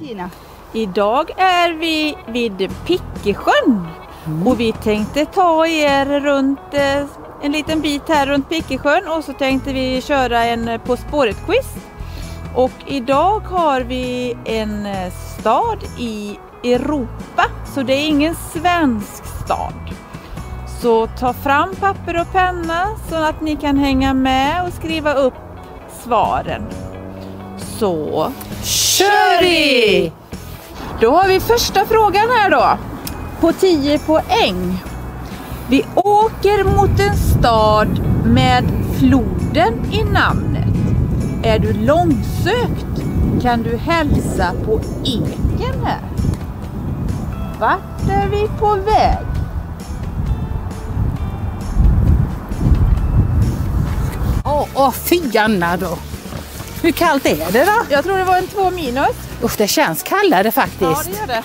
Tina. Idag är vi vid Pickesjön och vi tänkte ta er runt eh, en liten bit här runt Pickesjön och så tänkte vi köra en eh, På spåret-quiz. Och idag har vi en eh, stad i Europa, så det är ingen svensk stad. Så ta fram papper och penna så att ni kan hänga med och skriva upp svaren. Så kör vi! Då har vi första frågan här då. På 10 poäng. Vi åker mot en stad med floden i namnet. Är du långsökt kan du hälsa på eken här. Vart är vi på väg? Åh, åh fy Anna då. Hur kallt är det då? Jag tror det var en två minus. Usch, det känns kallare Ja, faktiskt. det gör det.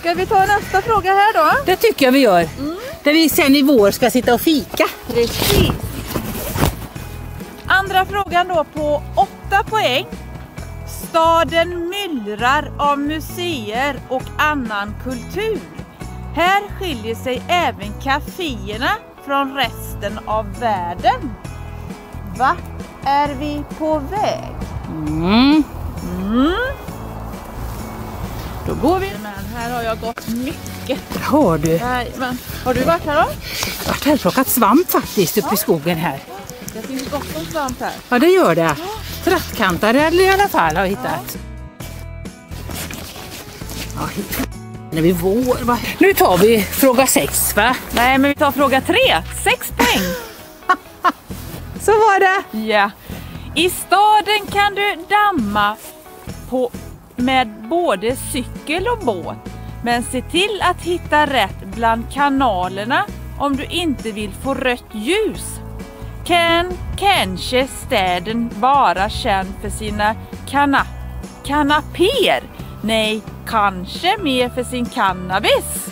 Ska vi ta nästa fråga här då? det tycker jag vi gör. Där vi sen i vår ska sitta och fika. Precis. Andra frågan då på 8 poäng. Staden myllrar av museer och annan kultur. Här skiljer sig även kaféerna från resten av världen. Vart är vi på väg? Mm. Mm. Då går vi. Men här har jag gått mycket. Har du. Jajamän. Har du varit här då? Jag har varit här och plockat svamp faktiskt uppe i skogen här. Det finns gott om svamp här. Ja det gör det. Trattkantar i alla fall har jag hittat. Ja, nu är vi vår. Va? Nu tar vi fråga sex va? Nej, men vi tar fråga tre. Sex poäng. Så var det. Ja. I staden kan du damma på, med både cykel och båt. Men se till att hitta rätt bland kanalerna om du inte vill få rött ljus. Kan kanske städen vara känd för sina kana, kanapéer? Nej, kanske mer för sin cannabis.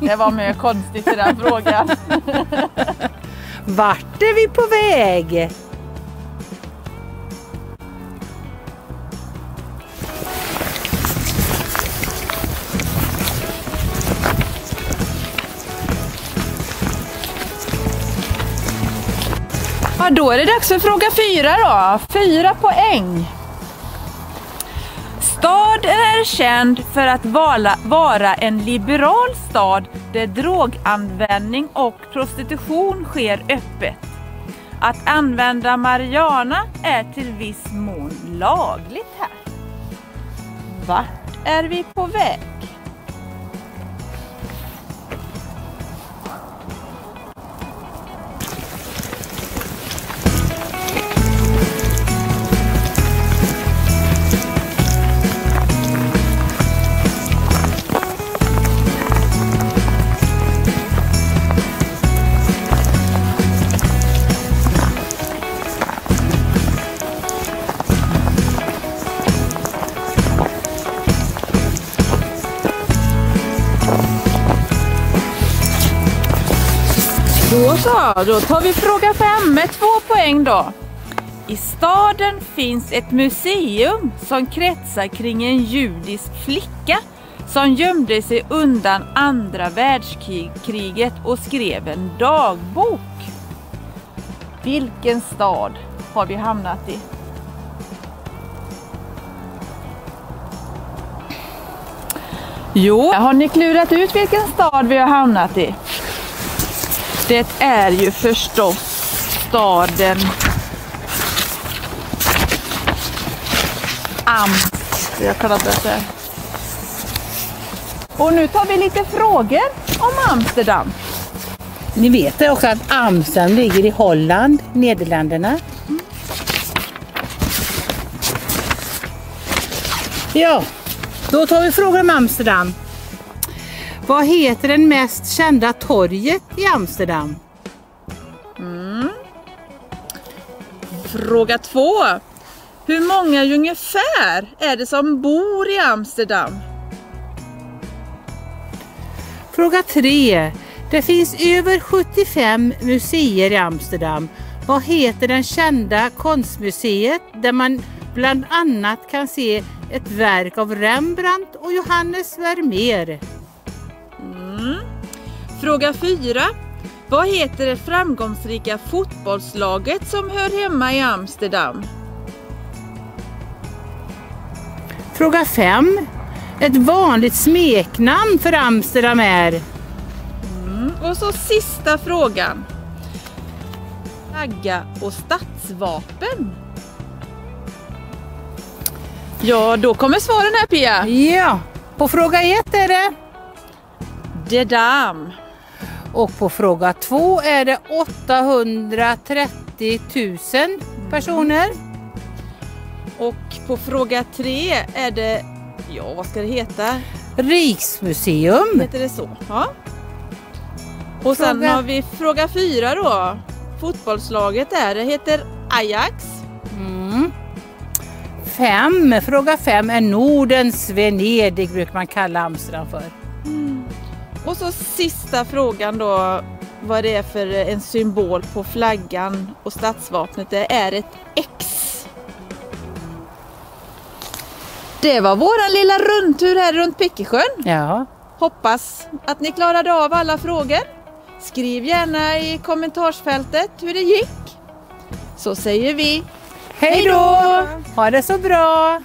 Det var mer konstigt i den frågan. Vart är vi på väg? Ja, då är det dags för fråga fyra då. Fyra poäng. Staden är känd för att vara, vara en liberal stad där droganvändning och prostitution sker öppet. Att använda marijuana är till viss mån lagligt här. Vart är vi på väg? Då så, då tar vi fråga fem med två poäng då. I staden finns ett museum som kretsar kring en judisk flicka som gömde sig undan andra världskriget och skrev en dagbok. Vilken stad har vi hamnat i? Jo, har ni klurat ut vilken stad vi har hamnat i? Det är ju förstås staden Am. Jag kallar det så. Och nu tar vi lite frågor om Amsterdam. Ni vet det också att Amsterdam ligger i Holland, Nederländerna. Ja, då tar vi frågor om Amsterdam. Vad heter den mest kända torget i Amsterdam? Fråga två. Hur många ungefär är det som bor i Amsterdam? Fråga 3. Det finns över 75 museer i Amsterdam. Vad heter den kända konstmuseet där man bland annat kan se ett verk av Rembrandt och Johannes Vermeer? Fråga 4. Vad heter det framgångsrika fotbollslaget som hör hemma i Amsterdam? Fråga 5. Ett vanligt smeknamn för Amsterdam är? Och så sista frågan. Flagga och stadsvapen. Ja, då kommer svaren här Pia. Ja, på fråga 1 är det. Det dam. Och på fråga 2 är det 830 000 personer. Och på fråga 3 är det, ja vad ska det heta? Riksmuseum. Heter det så? Ja. Och sen Fråga- har vi fråga 4 då. Fotbollslaget där, det heter Ajax. Mm. Fem, fråga 5 är Nordens Venedig brukar man kalla Amsterdam för. Och så sista frågan då, vad det är för en symbol på flaggan och stadsvapnet. Det är ett X. Det var våran lilla rundtur här runt Pickesjön. Ja. Hoppas att ni klarade av alla frågor. Skriv gärna i kommentarsfältet hur det gick. Så säger vi Hej då! Ha det så bra!